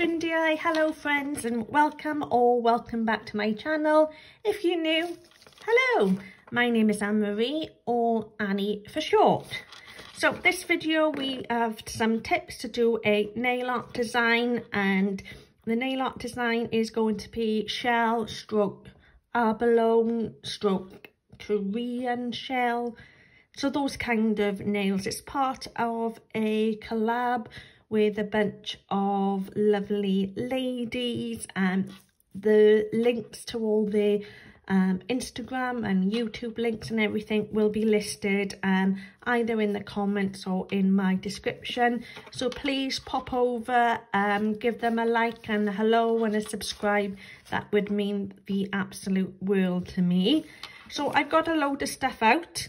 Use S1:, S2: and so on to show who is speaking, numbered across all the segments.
S1: ffrindiau, hello friends and welcome or welcome back to my channel. If you're new, hello, my name is Ann-Marie or Annie for short. So this video we have some tips to do a nail art design and the nail art design is going to be shell stroke abalone stroke Korean shell. So those kind of nails, it's part of a collab with a bunch of lovely ladies and the links to all the um, Instagram and YouTube links and everything will be listed um, either in the comments or in my description. So please pop over, um, give them a like and a hello and a subscribe. That would mean the absolute world to me. So I've got a load of stuff out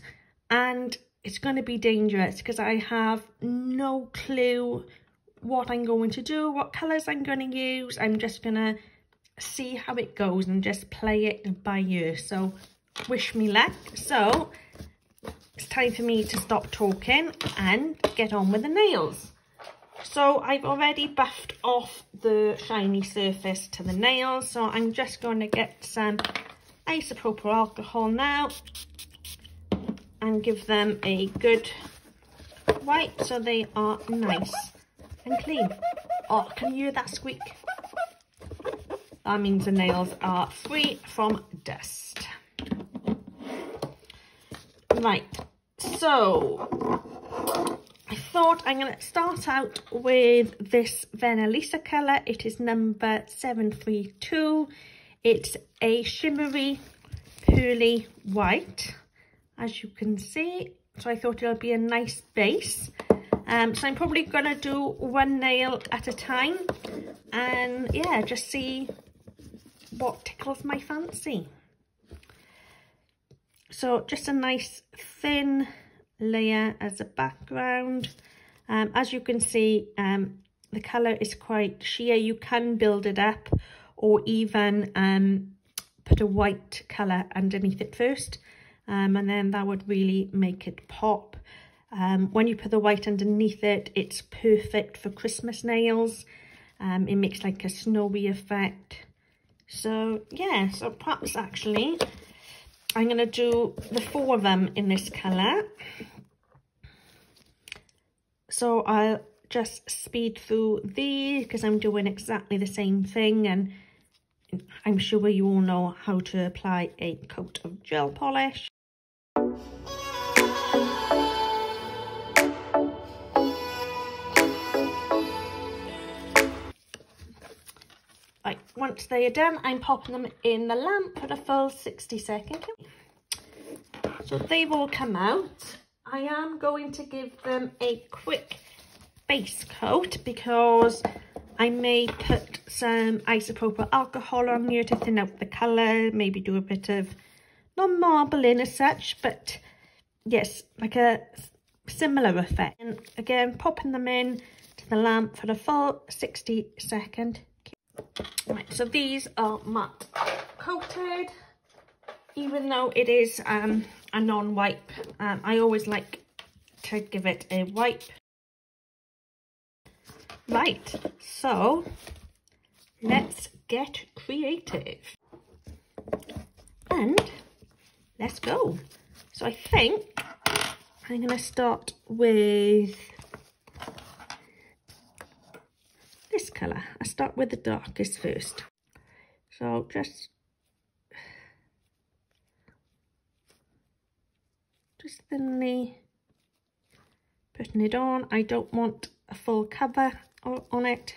S1: and it's going to be dangerous because I have no clue what I'm going to do, what colours I'm going to use. I'm just going to see how it goes and just play it by ear. So wish me luck. So it's time for me to stop talking and get on with the nails. So I've already buffed off the shiny surface to the nails. So I'm just going to get some isopropyl alcohol now and give them a good wipe so they are nice and clean. Oh, can you hear that squeak? That means the nails are free from dust. Right, so I thought I'm going to start out with this Venalisa colour. It is number 732. It's a shimmery, pearly white, as you can see. So I thought it'll be a nice base. Um, so I'm probably going to do one nail at a time and yeah, just see what tickles my fancy. So just a nice thin layer as a background. Um, as you can see, um, the colour is quite sheer. You can build it up or even um, put a white colour underneath it first. Um, and then that would really make it pop. Um, when you put the white underneath it, it's perfect for Christmas nails. Um, it makes like a snowy effect. So yeah, so perhaps actually I'm going to do the four of them in this colour. So I'll just speed through these because I'm doing exactly the same thing and I'm sure you all know how to apply a coat of gel polish. Right, once they are done, I'm popping them in the lamp for a full 60 seconds. So they've all come out. I am going to give them a quick base coat because I may put some isopropyl alcohol on here to thin out the colour, maybe do a bit of, not marbling as such, but yes, like a similar effect. And again, popping them in to the lamp for a full 60 second Right, so these are matte coated. Even though it is um, a non-wipe, um, I always like to give it a wipe. Right, so let's get creative. And let's go. So I think I'm going to start with this colour. I start with the darkest first. So just just thinly putting it on. I don't want a full cover on it.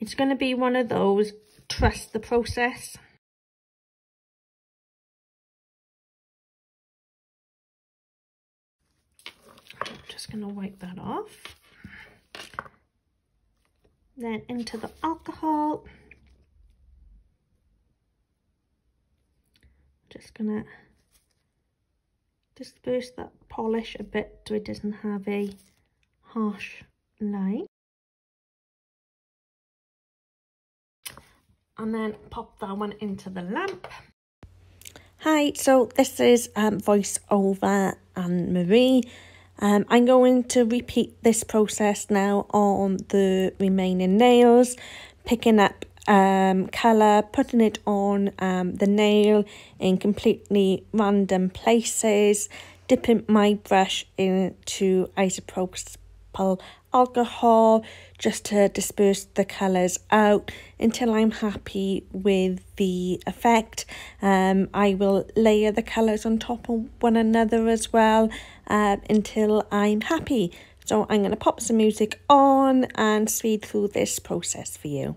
S1: It's going to be one of those trust the process. Just going to wipe that off. Then into the alcohol. Just going to disperse that polish a bit so it doesn't have a harsh line. And then pop that one into the lamp. Hi, so this is um, voiceover Ann Marie. Um, I'm going to repeat this process now on the remaining nails, picking up um, colour, putting it on um, the nail in completely random places, dipping my brush into isopropyl alcohol just to disperse the colours out until I'm happy with the effect. Um, I will layer the colours on top of one another as well uh, until I'm happy. So I'm going to pop some music on and speed through this process for you.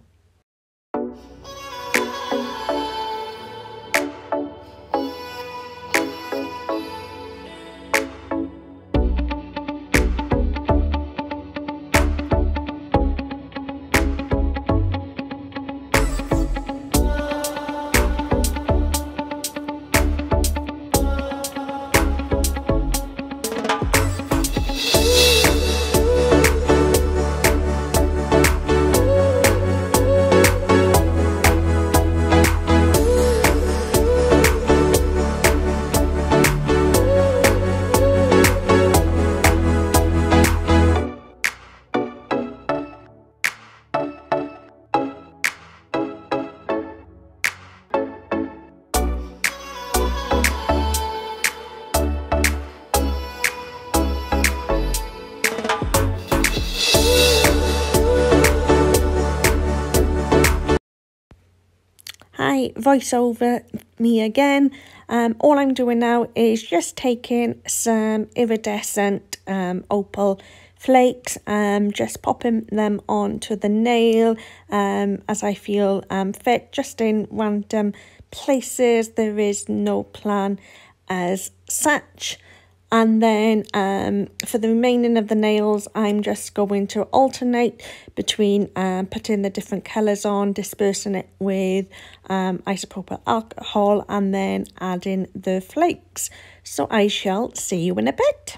S1: Voiceover me again. Um, all I'm doing now is just taking some iridescent um, opal flakes, um, just popping them onto the nail um, as I feel um, fit, just in random places. There is no plan as such. And then um, for the remaining of the nails, I'm just going to alternate between um, putting the different colours on, dispersing it with um, isopropyl alcohol, and then adding the flakes. So I shall see you in a bit.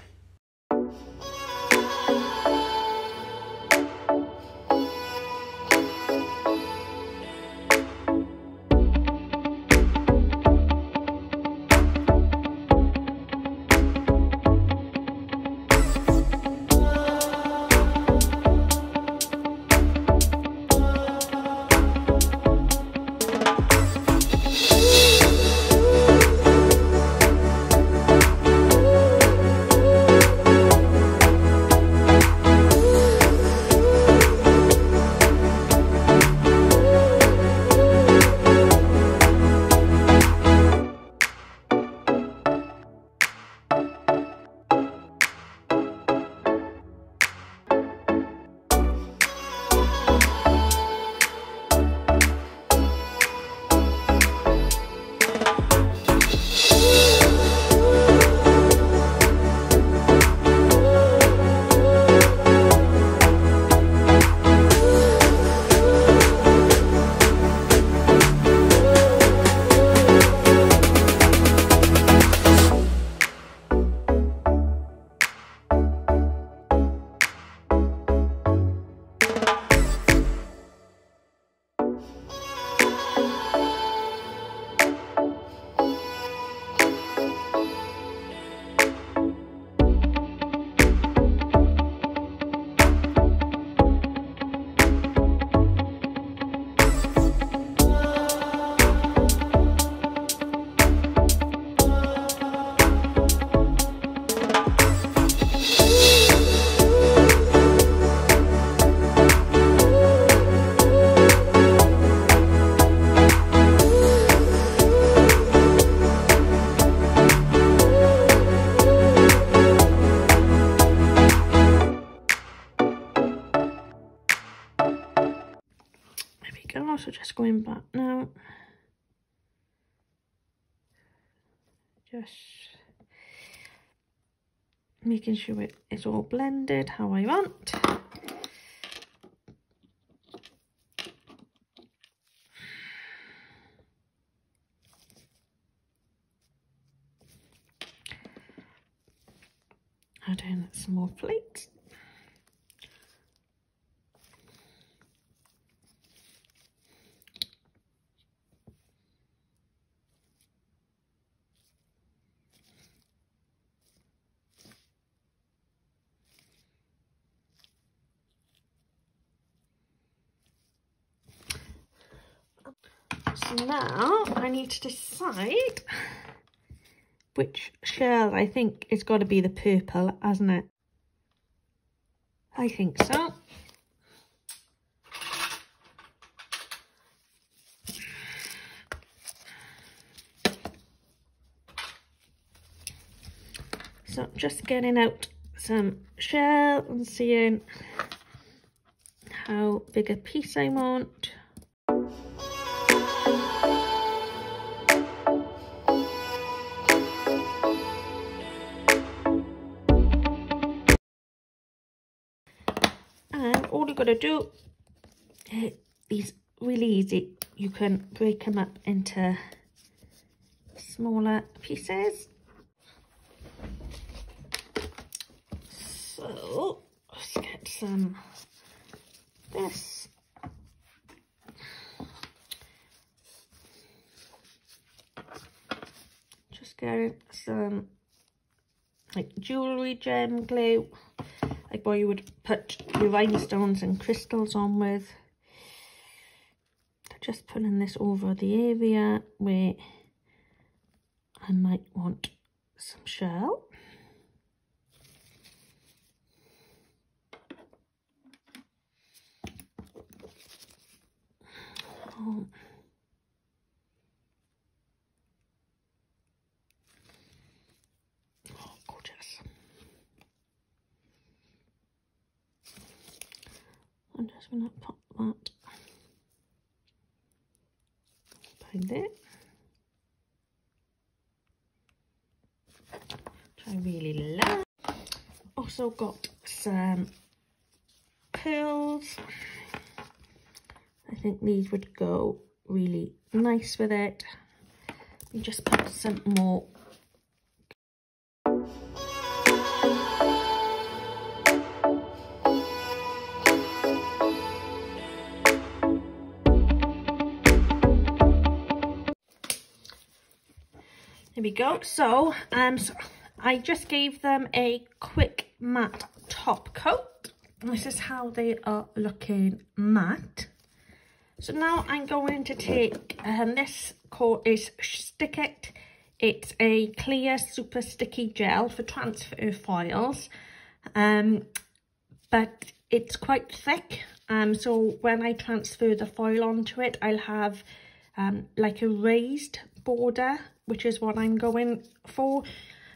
S1: So just going back now. Just making sure it is all blended how I want. Add in some more flakes. Now I need to decide which shell I think it's got to be the purple, hasn't it? I think so. So just getting out some shell and seeing how big a piece I want. To do, is really easy. You can break them up into smaller pieces. So let's get some this. Just get some like jewellery gem glue, like what you would put your rhinestones and crystals on with. Just putting this over the area where I might want some shell. Oh gorgeous. I'm just going to pop that behind there. Which I really love. Also got some pearls. I think these would go really nice with it. Just put some more There we go. So, um, so I just gave them a quick matte top coat. This is how they are looking matte. So now I'm going to take, um, this coat is Stick It. It's a clear super sticky gel for transfer files. Um, but it's quite thick. Um, so when I transfer the foil onto it, I'll have um, like a raised border, which is what I'm going for.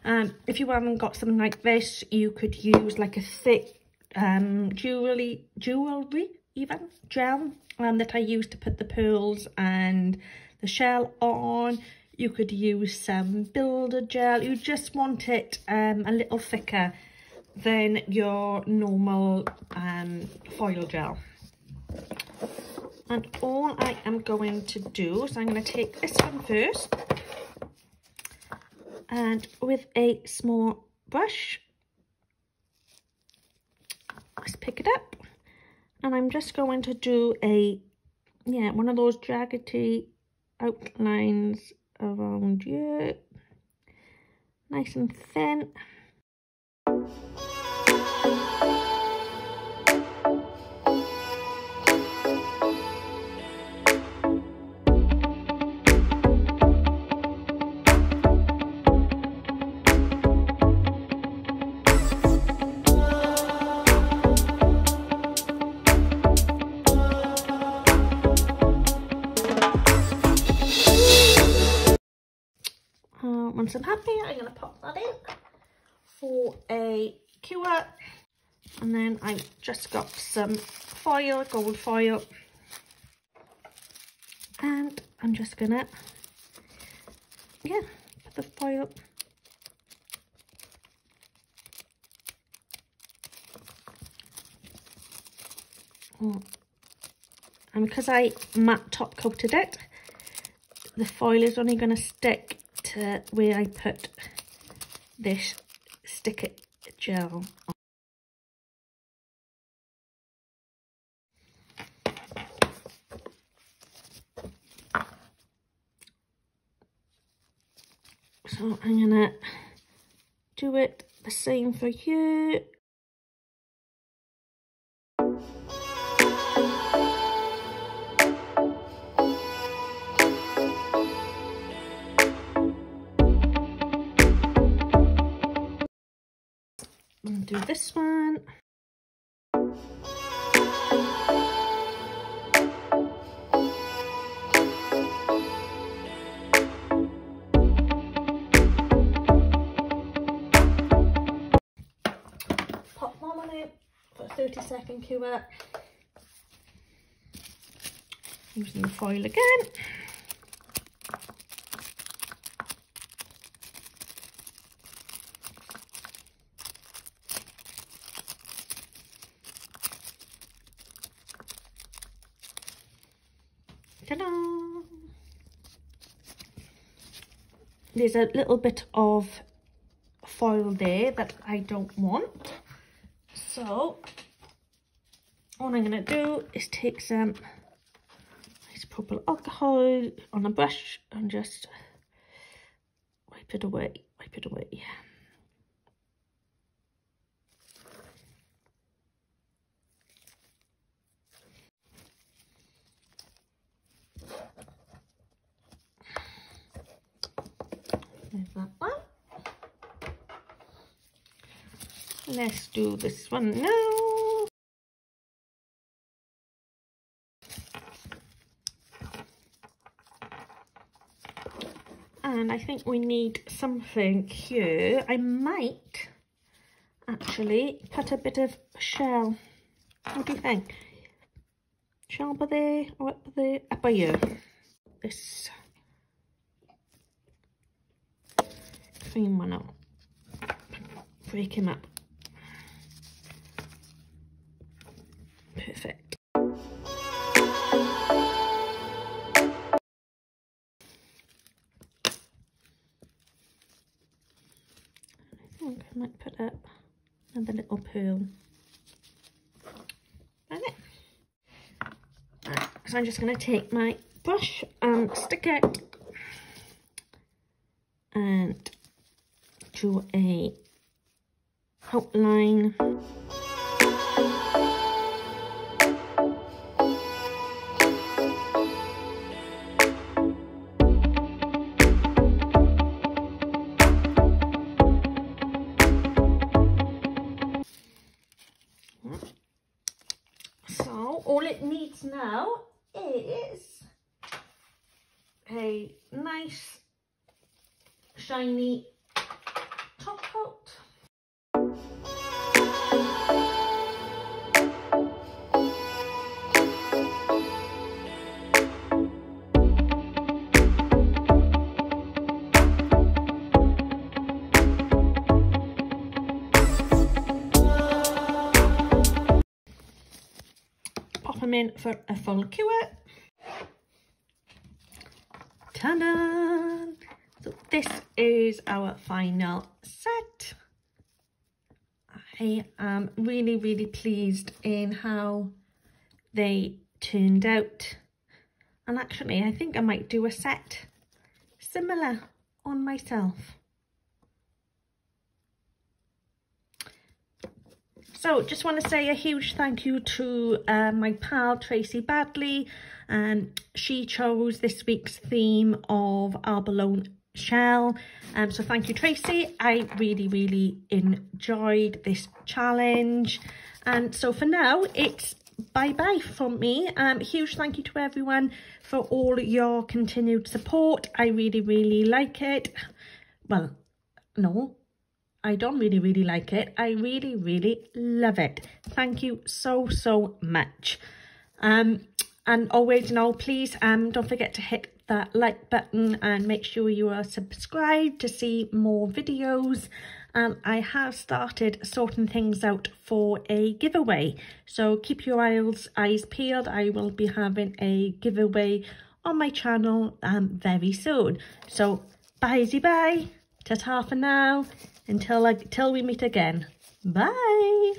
S1: Um, if you haven't got something like this, you could use like a thick um, jewelry, jewelry even, gel um, that I use to put the pearls and the shell on. You could use some builder gel. You just want it um, a little thicker than your normal um, foil gel. And all I am going to do is I'm going to take this one first. And with a small brush, let's pick it up. And I'm just going to do a yeah one of those jaggedy outlines around here nice and thin I'm happy, I'm going to pop that in for a cure. And then I just got some foil, gold foil. And I'm just going to, yeah, put the foil oh. and because I matte top coated it the foil is only going to stick to where I put this sticker gel on. So I'm gonna do it the same for you do this one. Pop one on it for a 30 second cure. Using the foil again. Ta-da! There's a little bit of foil there that I don't want. So, all I'm going to do is take some isopropyl alcohol on a brush and just wipe it away, wipe it away. There's that one. Let's do this one now. And I think we need something here. I might actually put a bit of shell. What do you think? Shell by there or up there? Up by you. This cream one out. Break him up. Perfect. I think I might put up another little pearl. It. So I'm just going to take my brush and stick it and draw a outline. In for a full cure. Ta-da! So this is our final set. I am really, really pleased in how they turned out. And actually, I think I might do a set similar on myself. So just want to say a huge thank you to uh, my pal Tracey Baddeley and she chose this week's theme of abalone shell. Um, so thank you Tracey, I really really enjoyed this challenge and so for now it's bye bye from me. Um, huge thank you to everyone for all your continued support, I really really like it. Well no I don't really, really like it. I really, really love it. Thank you so, so much. Um, and always, you know, please um, don't forget to hit that like button and make sure you are subscribed to see more videos. Um, I have started sorting things out for a giveaway. So keep your eyes, eyes peeled. I will be having a giveaway on my channel um, very soon. So bye, bye. Ta-ta for now until I, till we meet again. Bye.